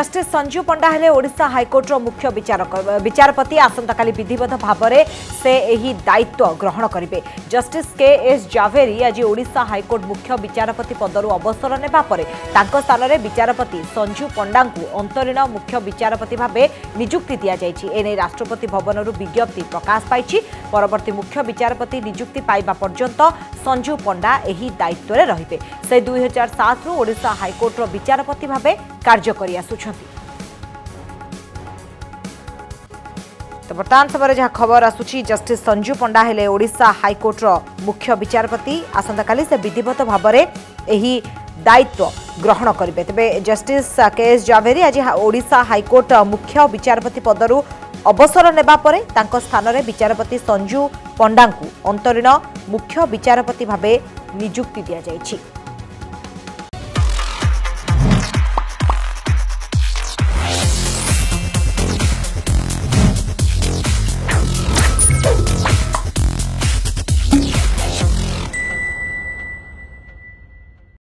justice Sanju Panda হলে ওড়শা হাইকোর্টর মুখ্য বিচারক বিচারপতি আসন্তকালি বিধিবদ্ধ ভাবে সে এই দায়িত্ব গ্রহণ করবে জষ্টিস কে এস জাভেরি আজ ওড়শা হাইকোর্ট মুখ্য বিচারপতি পদর অবসর নেওয়া পরে তাঁর স্থানরে বিচারপতি সঞ্জু পণ্ডা অন্তরীণ মুখ্য বিচারপতি ভাবে নিযুক্তি দিয়াযাই এনে রাষ্ট্রপতি ভবনর বিজ্ঞপ্তি প্রকাশ পাই পরবর্তী মুখ্য বিচারপতি নিযুক্তি পাইবা পর্যন্ত সঞ্জু পণ্ডা এই দায়িত্বরে রহবে সে দুই হাজার সাতু ওড়শা হাইকোর্টর বিচারপতি ভাবে কার্য করে আসুছেন ଅଛନ୍ତି ତ ବର୍ତ୍ତମାନ ସମୟରେ ଯାହା ଖବର ଆସୁଛି ଜଷ୍ଟିସ୍ ସଞ୍ଜୁ ପଣ୍ଡା ହେଲେ ଓଡ଼ିଶା ହାଇକୋର୍ଟର ମୁଖ୍ୟ ବିଚାରପତି ଆସନ୍ତାକାଲି ସେ ବିଧିବଦ୍ଧ ଭାବରେ ଏହି ଦାୟିତ୍ୱ ଗ୍ରହଣ କରିବେ ତେବେ ଜଷ୍ଟିସ୍ କେ ଏସ୍ ଜାଭେରୀ ଆଜି ଓଡ଼ିଶା ହାଇକୋର୍ଟ ମୁଖ୍ୟ ବିଚାରପତି ପଦରୁ ଅବସର ନେବା ପରେ ତାଙ୍କ ସ୍ଥାନରେ ବିଚାରପତି ସଞ୍ଜୁ ପଣ୍ଡାଙ୍କୁ ଅନ୍ତରୀଣ ମୁଖ୍ୟ ବିଚାରପତି ଭାବେ ନିଯୁକ୍ତି ଦିଆଯାଇଛି